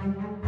Thank you.